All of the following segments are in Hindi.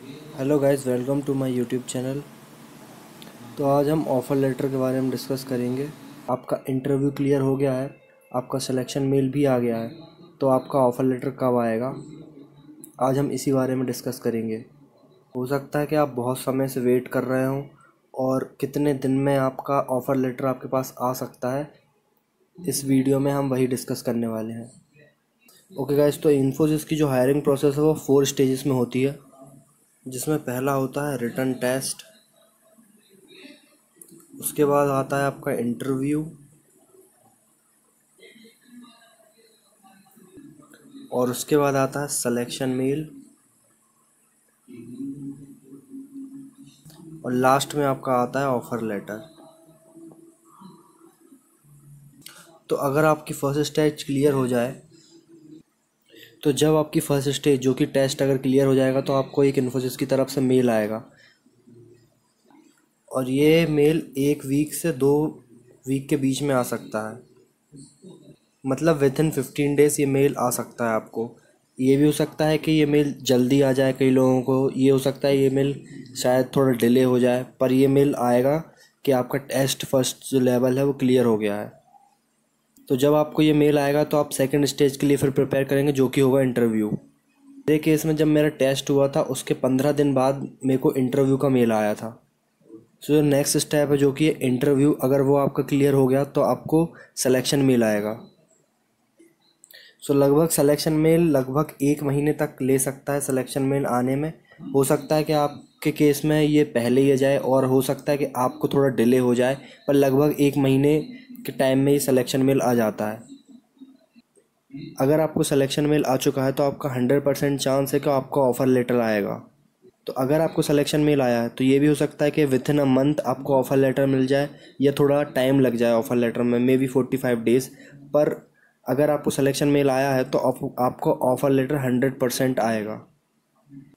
Hello guys welcome to my YouTube channel तो आज हम ऑफ़र लेटर के बारे में डिस्कस करेंगे। आपका इंटरव्यू क्लियर हो गया है, आपका सिलेक्शन मेल भी आ गया है तो आपका ऑफ़र लेटर कब आएगा? आज हम इसी बारे में डिस्कस करेंगे। हो सकता है कि आप बहुत समय से वेट कर रहे हों और कितने दिन में आपका ऑफ़र लेटर आपके पास आ सकता है, इस वीडियो में हम वही डिस्कस करने वाले हैं। ओके गाइस तो इन्फोसिस की जो हायरिंग प्रोसेस है वो फोर स्टेजेस में होती है। जिसमें पहला होता है रिटर्न टेस्ट, उसके बाद आता है आपका इंटरव्यू, और उसके बाद आता है सिलेक्शन मेल, और लास्ट में आपका आता है ऑफ़र लेटर। तो अगर आपकी फ़र्स्ट स्टेज क्लियर हो जाए तो जब आपकी फ़र्स्ट स्टेज जो कि टेस्ट अगर क्लियर हो जाएगा तो आपको एक इन्फोसिस की तरफ़ से मेल आएगा। और ये मेल एक वीक से दो वीक के बीच में आ सकता है। मतलब विद इन फिफ्टीन डेज़ ये मेल आ सकता है आपको। ये भी हो सकता है कि ये मेल जल्दी आ जाए कई लोगों को। ये हो सकता है ये मेल शायद थोड़ा डिले हो जाए, पर ये मेल आएगा कि आपका टेस्ट फ़र्स्ट जो लेवल है वो क्लियर हो गया है। तो जब आपको ये मेल आएगा तो आप सेकेंड स्टेज के लिए फिर प्रिपेयर करेंगे जो कि होगा इंटरव्यू मेरे केस में जब मेरा टेस्ट हुआ था, उसके पंद्रह दिन बाद मेरे को इंटरव्यू का मेल आया था. सो जो नेक्स्ट स्टेप है, जो कि इंटरव्यू अगर वो आपका क्लियर हो गया तो आपको सिलेक्शन मेल आएगा. सो लगभग सिलेक्शन मेल लगभग एक महीने तक ले सकता है सिलेक्शन मेल आने में. हो सकता है कि आपके केस में ये पहले ही आ जाए, और हो सकता है कि आपको थोड़ा डिले हो जाए, पर लगभग एक महीने के टाइम में ही सिलेक्शन मेल आ जाता है। अगर आपको सिलेक्शन मेल आ चुका है तो आपका हंड्रेड परसेंट चांस है कि आपका ऑफ़र लेटर आएगा। तो अगर आपको सिलेक्शन मेल आया है तो ये भी हो सकता है कि विथ इन अ मंथ आपको ऑफ़र लेटर मिल जाए या थोड़ा टाइम लग जाए ऑफ़र लेटर में maybe forty five days पर अगर आपको सिलेक्शन मेल आया है तो आपको ऑफ़र लेटर हंड्रेड परसेंट आएगा।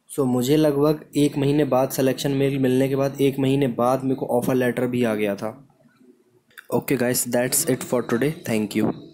सो so, मुझे लगभग एक महीने बाद सिलेक्शन मेल मिलने के बाद एक महीने बाद मेरे को ऑफ़र लेटर भी आ गया था। Okay guys that's it for today. Thank you